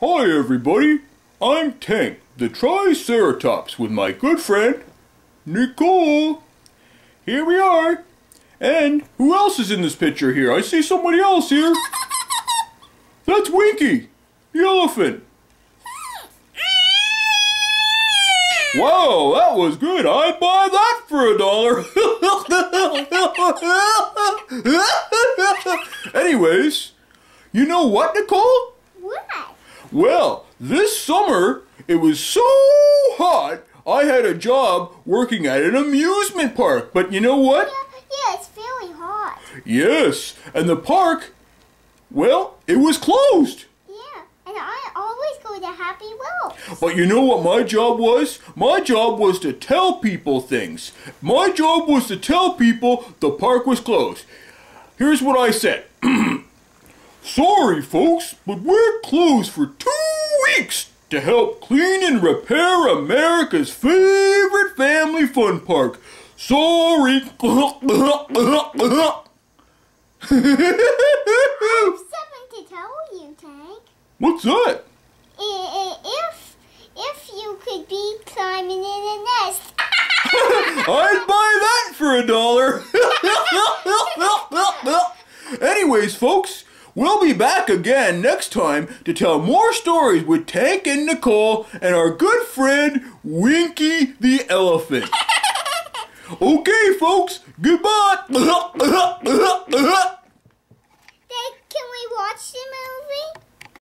Hi, everybody. I'm Tank, the Triceratops, with my good friend, Nicole. Here we are. And who else is in this picture here? I see somebody else here. That's Winky, the elephant. Whoa, that was good. I'd buy that for a dollar. Anyways, you know what, Nicole? What? Well, this summer it was so hot I had a job working at an amusement park. But you know what? Yeah, yeah, it's very hot. Yes, and the park, well, it was closed. Yeah, and I always go to Happy Wheels. But you know what my job was? My job was to tell people things. My job was to tell people the park was closed. Here's what I said. Sorry, folks, but we're closed for two weeks to help clean and repair America's favorite family fun park. Sorry. I have something to tell you, Tank. What's that? If if you could be climbing in a nest. I'd buy that for a dollar. Anyways, folks, we'll be back again next time to tell more stories with Tank and Nicole and our good friend Winky the elephant. Okay, folks, goodbye.